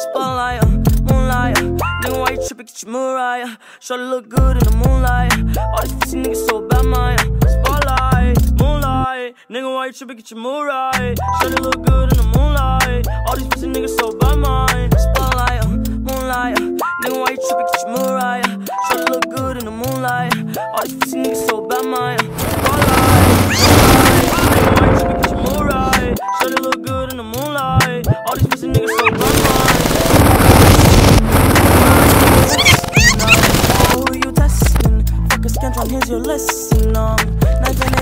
Spotlight, moonlight. Nigga, why you tripping? Get your Mariah. Shorty look good in the moonlight. All these pussy niggas so bad, my Spotlight, moonlight. Nigga, why you tripping? Get your Mariah. Shorty look good in the moonlight. All these pussy niggas so bad, my Spotlight, moonlight. Nigga, why you tripping? Get your Mariah. Shorty look good in the moonlight. All these pussy niggas so bad, my Spotlight, moonlight. Nigga, why you tripping? Get your Mariah. Shorty look good in the moonlight. All these pussy niggas Come here's your lesson on.